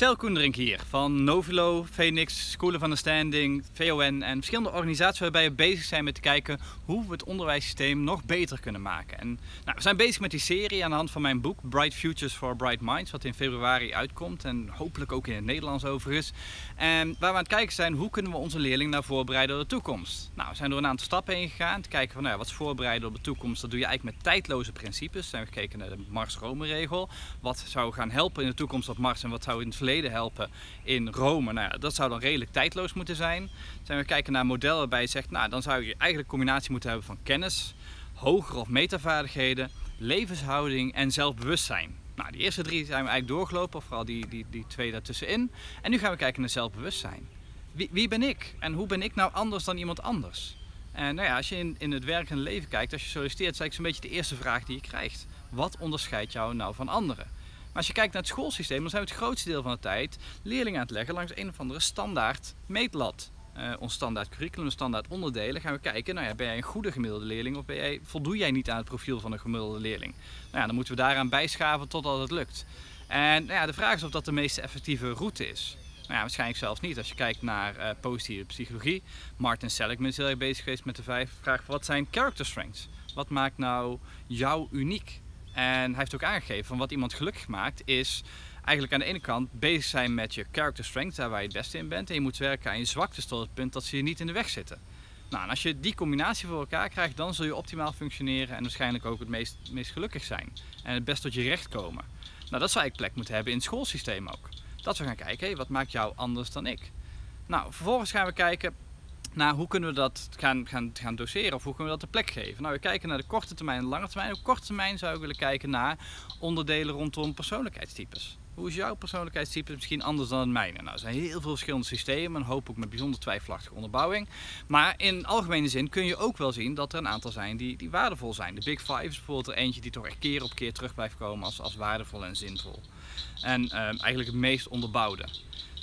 Tel hier van Novilo, Phoenix, School of Understanding, VON en verschillende organisaties waarbij we bezig zijn met te kijken hoe we het onderwijssysteem nog beter kunnen maken. En, nou, we zijn bezig met die serie aan de hand van mijn boek Bright Futures for Bright Minds, wat in februari uitkomt en hopelijk ook in het Nederlands overigens. En waar we aan het kijken zijn hoe kunnen we onze leerlingen nou voorbereiden op de toekomst. Nou, we zijn door een aantal stappen heen gegaan te kijken van nou, wat voorbereiden op de toekomst. Dat doe je eigenlijk met tijdloze principes. We zijn gekeken naar de Mars-Rome-regel. Wat zou gaan helpen in de toekomst op Mars en wat zou in het verleden helpen in Rome. Nou ja, dat zou dan redelijk tijdloos moeten zijn. Zijn we kijken naar modellen waarbij je zegt, nou dan zou je eigenlijk een combinatie moeten hebben van kennis, hogere of metavaardigheden, levenshouding en zelfbewustzijn. Nou, die eerste drie zijn we eigenlijk doorgelopen, vooral die, die, die twee daartussenin. En nu gaan we kijken naar zelfbewustzijn. Wie, wie ben ik? En hoe ben ik nou anders dan iemand anders? En nou ja, als je in, in het werk en leven kijkt, als je solliciteert, is eigenlijk zo'n beetje de eerste vraag die je krijgt. Wat onderscheidt jou nou van anderen? Maar als je kijkt naar het schoolsysteem, dan zijn we het grootste deel van de tijd leerlingen aan het leggen langs een of andere standaard meetlat. Uh, ons standaard curriculum, standaard onderdelen, gaan we kijken, nou ja, ben jij een goede gemiddelde leerling of ben jij, voldoe jij niet aan het profiel van een gemiddelde leerling? Nou ja, dan moeten we daaraan bijschaven totdat het lukt. En nou ja, de vraag is of dat de meest effectieve route is. Nou ja, waarschijnlijk zelfs niet. Als je kijkt naar uh, positieve psychologie, Martin Seligman is heel erg bezig geweest met de vijf vraag: wat zijn character strengths? Wat maakt nou jou uniek? En hij heeft ook aangegeven van wat iemand gelukkig maakt is eigenlijk aan de ene kant bezig zijn met je character strength, daar waar je het beste in bent. En je moet werken aan je zwaktes tot het punt dat ze je niet in de weg zitten. Nou, en als je die combinatie voor elkaar krijgt, dan zul je optimaal functioneren en waarschijnlijk ook het meest, meest gelukkig zijn. En het best tot je recht komen. Nou, dat zou ik plek moeten hebben in het schoolsysteem ook. Dat we gaan kijken, hé, wat maakt jou anders dan ik? Nou, vervolgens gaan we kijken, nou, hoe kunnen we dat gaan, gaan, gaan doseren of hoe kunnen we dat de plek geven? Nou, we kijken naar de korte termijn en de lange termijn. Op korte termijn zou ik willen kijken naar onderdelen rondom persoonlijkheidstypes. Hoe is jouw persoonlijkheidstype misschien anders dan het mijne? Nou, er zijn heel veel verschillende systemen, een hoop ook met bijzonder twijfelachtige onderbouwing. Maar in algemene zin kun je ook wel zien dat er een aantal zijn die, die waardevol zijn. De Big Five is bijvoorbeeld er eentje die toch echt keer op keer terug blijft komen als, als waardevol en zinvol. En uh, eigenlijk het meest onderbouwde.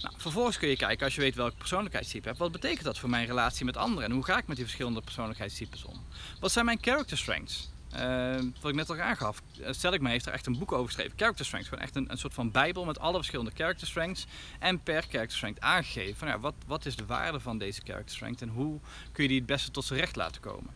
Nou, vervolgens kun je kijken, als je weet welk persoonlijkheidstype hebt, wat betekent dat voor mijn relatie met anderen en hoe ga ik met die verschillende persoonlijkheidstypes om? Wat zijn mijn character strengths? Uh, wat ik net al aangaf, eh, me heeft er echt een boek over geschreven. Character Strengths, gewoon echt een, een soort van bijbel met alle verschillende character strengths. En per character strength aangegeven van ja, wat, wat is de waarde van deze character strength en hoe kun je die het beste tot zijn recht laten komen.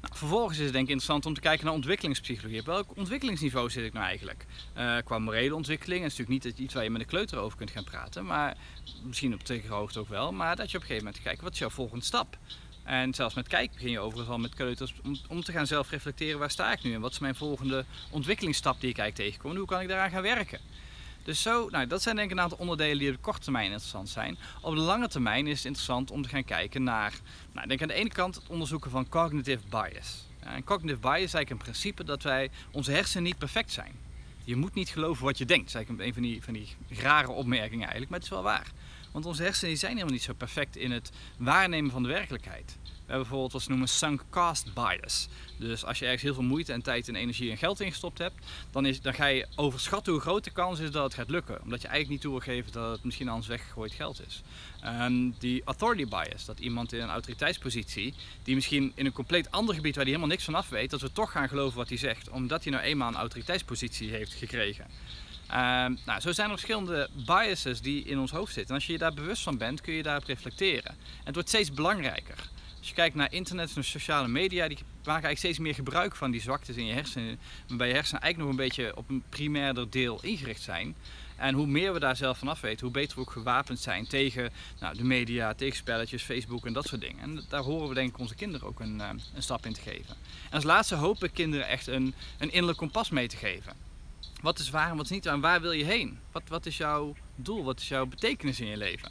Nou, vervolgens is het denk ik interessant om te kijken naar ontwikkelingspsychologie. Op welk ontwikkelingsniveau zit ik nou eigenlijk? Uh, qua morele ontwikkeling is natuurlijk niet iets waar je met een kleuter over kunt gaan praten, maar misschien op zekere hoogte ook wel. Maar dat je op een gegeven moment kijkt, wat is jouw volgende stap? En zelfs met kijken begin je overigens al met kleuters om, om te gaan zelf reflecteren waar sta ik nu en wat is mijn volgende ontwikkelingsstap die ik eigenlijk tegenkom en hoe kan ik daaraan gaan werken. Dus zo, nou, dat zijn denk ik een aantal onderdelen die op de korte termijn interessant zijn. Op de lange termijn is het interessant om te gaan kijken naar, nou, denk aan de ene kant het onderzoeken van cognitive bias. En cognitive bias is eigenlijk een principe dat wij, onze hersenen niet perfect zijn. Je moet niet geloven wat je denkt. Dat is eigenlijk een van die, van die rare opmerkingen eigenlijk, maar het is wel waar. Want onze hersenen zijn helemaal niet zo perfect in het waarnemen van de werkelijkheid. We hebben bijvoorbeeld wat ze noemen sunk cost bias. Dus als je ergens heel veel moeite en tijd en energie en geld ingestopt hebt, dan, is, dan ga je overschatten hoe groot de kans is dat het gaat lukken. Omdat je eigenlijk niet toe wil geven dat het misschien anders weggegooid geld is. Um, die authority bias, dat iemand in een autoriteitspositie, die misschien in een compleet ander gebied waar hij helemaal niks van af weet, dat we toch gaan geloven wat hij zegt, omdat hij nou eenmaal een autoriteitspositie heeft gekregen. Um, nou, zo zijn er verschillende biases die in ons hoofd zitten. En als je je daar bewust van bent, kun je daarop reflecteren. En het wordt steeds belangrijker. Als je kijkt naar internet en sociale media, die maken eigenlijk steeds meer gebruik van die zwaktes in je hersenen. Waarbij je hersenen eigenlijk nog een beetje op een primairder deel ingericht zijn. En hoe meer we daar zelf van af weten, hoe beter we ook gewapend zijn tegen nou, de media, tegen spelletjes, Facebook en dat soort dingen. En daar horen we denk ik onze kinderen ook een, eh, een stap in te geven. En als laatste hoop ik kinderen echt een, een innerlijk kompas mee te geven. Wat is waar en wat is niet waar en waar wil je heen? Wat, wat is jouw doel? Wat is jouw betekenis in je leven?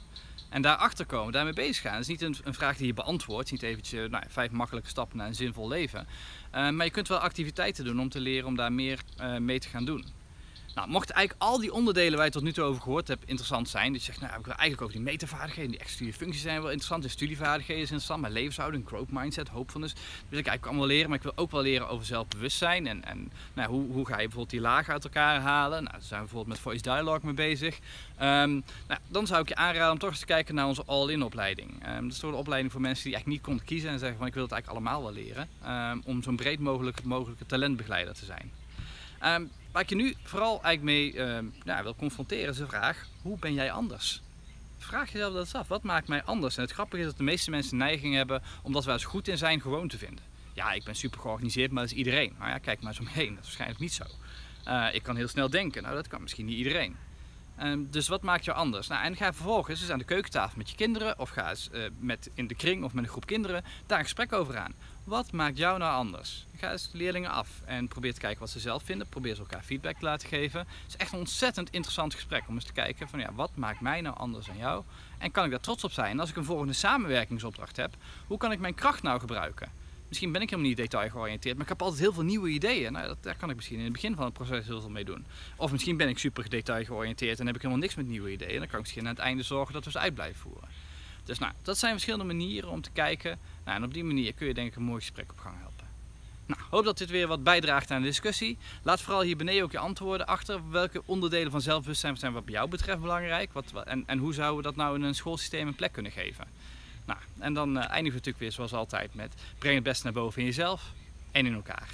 En daarachter komen, daarmee bezig gaan. Het is niet een, een vraag die je beantwoordt. Niet eventjes nou, vijf makkelijke stappen naar een zinvol leven. Uh, maar je kunt wel activiteiten doen om te leren om daar meer uh, mee te gaan doen. Nou, mochten eigenlijk al die onderdelen waar je tot nu toe over gehoord hebt interessant zijn, dus je zegt, nou, ik wil eigenlijk ook die metavaardigheden, die extra functies zijn wel interessant, de studievaardigheden is interessant, mijn levenshouding, growth mindset, hopefulness, dat wil ik eigenlijk allemaal leren, maar ik wil ook wel leren over zelfbewustzijn en, en nou, hoe, hoe ga je bijvoorbeeld die lagen uit elkaar halen. Nou, daar zijn we bijvoorbeeld met Voice Dialogue mee bezig. Um, nou, dan zou ik je aanraden om toch eens te kijken naar onze all-in opleiding. Um, dat is toch een opleiding voor mensen die eigenlijk niet konden kiezen en zeggen van ik wil het eigenlijk allemaal wel leren, um, om zo'n breed mogelijk mogelijke talentbegeleider te zijn. Waar ik je nu vooral eigenlijk mee uh, nou, wil confronteren is de vraag, hoe ben jij anders? Vraag jezelf dat eens af, wat maakt mij anders? En het grappige is dat de meeste mensen neiging hebben, omdat we er goed in zijn, gewoon te vinden. Ja, ik ben super georganiseerd, maar dat is iedereen. Nou ja, kijk maar eens omheen, dat is waarschijnlijk niet zo. Uh, ik kan heel snel denken, nou dat kan misschien niet iedereen. Ehm, dus wat maakt jou anders? Nou, en ga vervolgens eens aan de keukentafel met je kinderen of ga eens uh, met, in de kring of met een groep kinderen daar een gesprek over aan. Wat maakt jou nou anders? Ga eens leerlingen af en probeer te kijken wat ze zelf vinden. Probeer ze elkaar feedback te laten geven. Het is echt een ontzettend interessant gesprek om eens te kijken van ja, wat maakt mij nou anders dan jou? En kan ik daar trots op zijn? Als ik een volgende samenwerkingsopdracht heb, hoe kan ik mijn kracht nou gebruiken? Misschien ben ik helemaal niet detail georiënteerd, maar ik heb altijd heel veel nieuwe ideeën. Nou, dat, daar kan ik misschien in het begin van het proces heel veel mee doen. Of misschien ben ik super detail georiënteerd en heb ik helemaal niks met nieuwe ideeën. Dan kan ik misschien aan het einde zorgen dat we ze uit blijven voeren. Dus nou, dat zijn verschillende manieren om te kijken. Nou, en op die manier kun je denk ik een mooi gesprek op gang helpen. Nou, hoop dat dit weer wat bijdraagt aan de discussie. Laat vooral hier beneden ook je antwoorden achter. Welke onderdelen van zelfbewustzijn zijn wat jou betreft belangrijk? Wat, en, en hoe zouden we dat nou in een schoolsysteem een plek kunnen geven? Nou, en dan uh, eindigen we natuurlijk weer zoals altijd met breng het beste naar boven in jezelf en in elkaar.